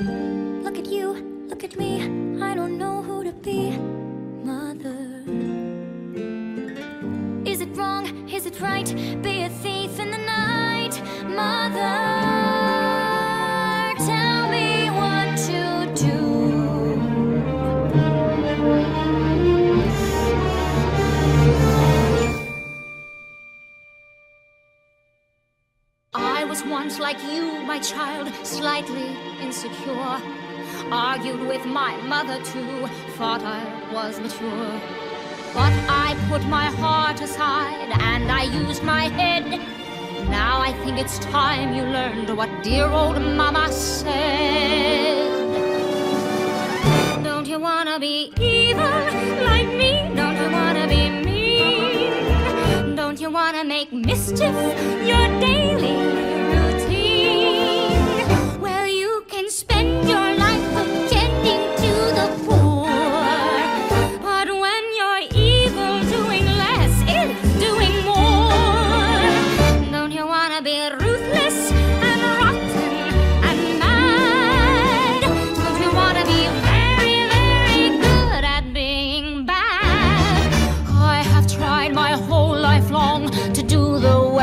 Look at you, look at me. I don't know who to be. Mother. Is it wrong? Is it right? Be a thief in the once like you, my child, slightly insecure. Argued with my mother too, thought I was mature. But I put my heart aside and I used my head. Now I think it's time you learned what dear old mama said. Don't you wanna be evil like me? Don't you wanna be mean? Don't you wanna make mischief your daily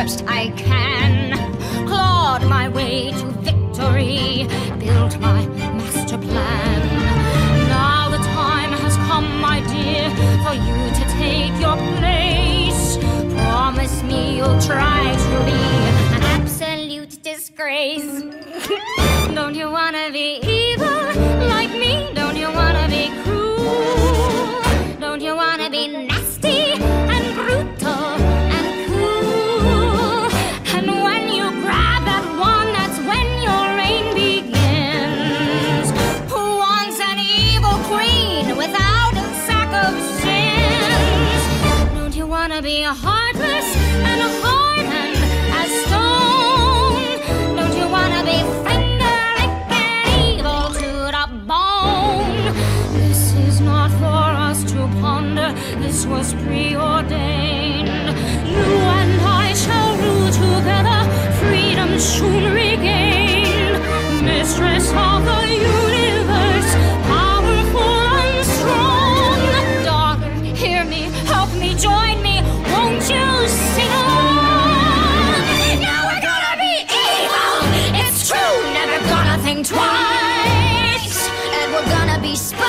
worst I can. Clawed my way to victory, built my master plan. Now the time has come, my dear, for you to take your place. Promise me you'll try to be an absolute disgrace. Don't you wanna be evil like me? Don't you wanna be cruel? Don't you wanna be heartless and hardened as stone? Don't you wanna be evil to the bone? This is not for us to ponder. This was preordained. We're